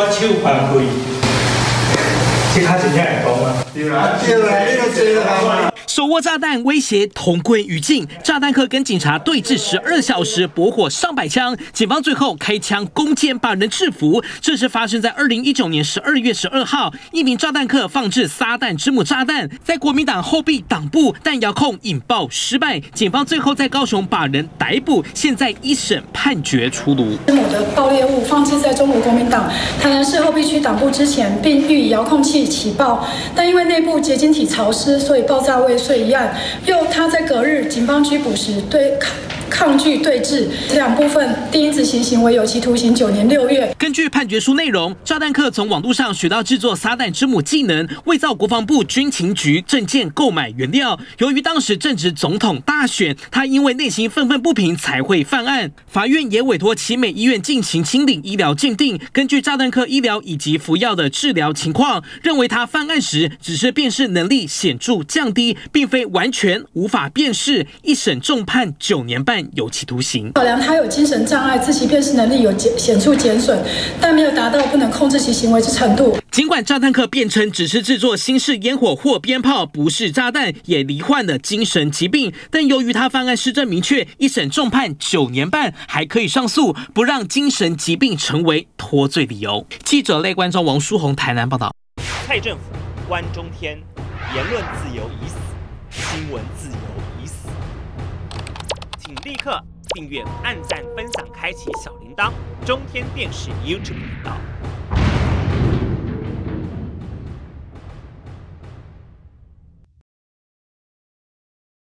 我手放开，这卡真正会讲吗？对啦，对啦，你都做啦。手握炸弹威胁同归于尽，炸弹客跟警察对峙十二小时，搏火上百枪，警方最后开枪攻坚，把人制服。这是发生在二零一九年十二月十二号，一名炸弹客放置撒旦之母炸弹在国民党后壁党部，但遥控引爆失败，警方最后在高雄把人逮捕，现在一审判决出炉。之母的爆裂物放置在中国国民党台南市后壁区党部之前，并予以遥控器起爆，但因为内部结晶体潮湿，所以爆炸未。这一案，又他在隔日警方拘捕时对抗拒对峙这两部分，第一执行行为有期徒刑九年六月。根据判决书内容，炸弹客从网络上学到制作撒旦之母技能，伪造国防部军情局证件购买原料。由于当时正值总统大选，他因为内心愤愤不平才会犯案。法院也委托奇美医院进行清理医疗鉴定，根据炸弹客医疗以及服药的治疗情况，认为他犯案时只是辨识能力显著降低。并非完全无法辨识，一审重判九年半有期徒刑。考量他有精神障碍，自其辨识能力有减显著减损，但没有达到不能控制其行为之程度。尽管炸弹客辩称只是制作新式烟火或鞭炮，不是炸弹，也罹患了精神疾病，但由于他犯案施证明确，一审重判九年半，还可以上诉，不让精神疾病成为脱罪理由。记者类观众王书红台南报道。蔡政府关中天，言论自由已死。新闻自由已死，请立刻订阅、按赞、分享、开启小铃铛，中天电视 YouTube 频道。